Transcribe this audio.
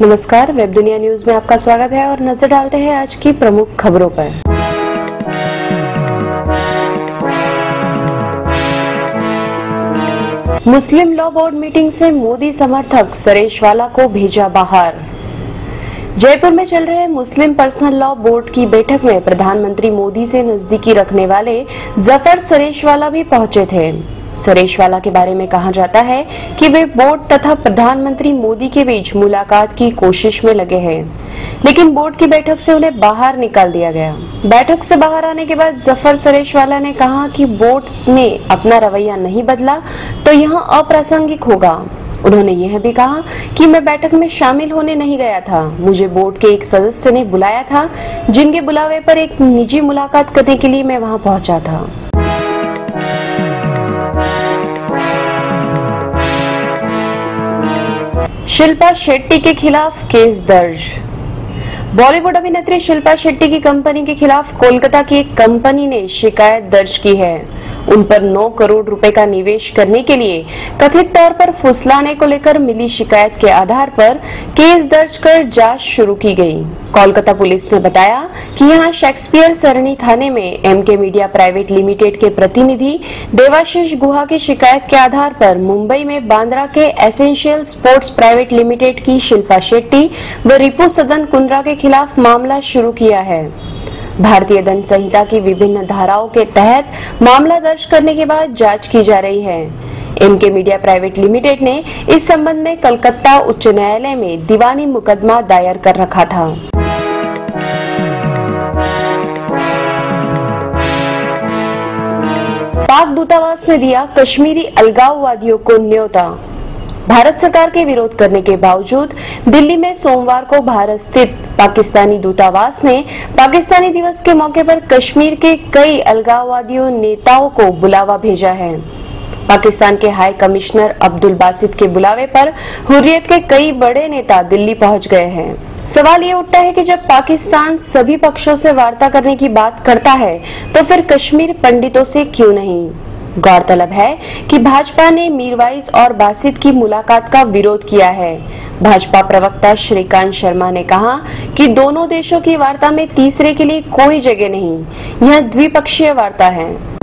नमस्कार, वेब दुनिया न्यूज़ में आपका स्वागत है और नज़र डालते हैं आज की प्रमुख खबरों पर। मुस्लिम लॉ बोर्ड मीटिंग से मोदी समर्थक सरेशवाला को भेजा बाहर। जयपुर में चल रहे मुस्लिम पर्सनल लॉ बोर्ड की बैठक में प्रधानमंत्री मोदी से नजदीकी रखने वाले ज़फ़र सरेशवाला भी पहुँचे थे। सरेशवाला के बारे में कहा जाता है कि वे बोर्ड तथा प्रधानमंत्री मोदी के बीच मुलाकात की कोशिश में लगे हैं। लेकिन बोर्ड की बैठक से उन्हें बाहर निकाल दिया गया। बैठक से बाहर आने के बाद ज़फ़र सरेशवाला ने कहा कि बोर्ड ने अपना रवैया नहीं बदला तो यह अप्रासंगिक होगा। उन्होंने यह भी कहा कि मैं बैठक में शामिल होने नहीं गया था। मुझे बोर्ड के एक सदस्य ने बुलाया था, जिनके बुलावे पर एक निजी मुलाकात करने के लिए मैं वहाँ पहुँचा था। शिल्पा शेट्टी के खिलाफ केस दर्ज। बॉलीवुड अभिनेत्री शिल्पा शेट्टी की कंपनी के खिलाफ कोलकाता की एक कंपनी ने शिकायत दर्ज की है। उन पर 9 करोड़ रुपए का निवेश करने के लिए कथित तौर पर फुसलाने को लेकर मिली शिकायत के आधार पर केस दर्ज कर जाँच शुरू की गई। कोलकाता पुलिस ने बताया कि यहाँ शेक्सपियर सरणी थाने में एम के मीडिया प्राइवेट लिमिटेड के प्रतिनिधि देवाशीष गुहा की शिकायत के आधार पर मुंबई में बांद्रा के एसेंशियल स्पोर्ट्स प्राइवेट लिमिटेड की शिल्पा शेट्टी व रिपु सदन कुंद्रा के खिलाफ मामला शुरू किया है। भारतीय दंड संहिता की विभिन्न धाराओं के तहत मामला दर्ज करने के बाद जाँच की जा रही है। एम के मीडिया प्राइवेट लिमिटेड ने इस संबंध में कलकत्ता उच्च न्यायालय में दीवानी मुकदमा दायर कर रखा था। पाक दूतावास ने दिया कश्मीरी अलगाववादियों को न्योता। भारत सरकार के विरोध करने के बावजूद दिल्ली में सोमवार को भारत स्थित पाकिस्तानी दूतावास ने पाकिस्तानी दिवस के मौके पर कश्मीर के कई अलगाववादियों नेताओं को बुलावा भेजा है। पाकिस्तान के हाई कमिश्नर अब्दुल बासित के बुलावे पर हुर्रियत के कई बड़े नेता दिल्ली पहुँच गए हैं। सवाल ये उठता है कि जब पाकिस्तान सभी पक्षों से वार्ता करने की बात करता है तो फिर कश्मीर पंडितों से क्यों नहीं? गौरतलब है कि भाजपा ने मीरवाइज और बासित की मुलाकात का विरोध किया है। भाजपा प्रवक्ता श्रीकांत शर्मा ने कहा कि दोनों देशों की वार्ता में तीसरे के लिए कोई जगह नहीं। यह द्विपक्षीय वार्ता है।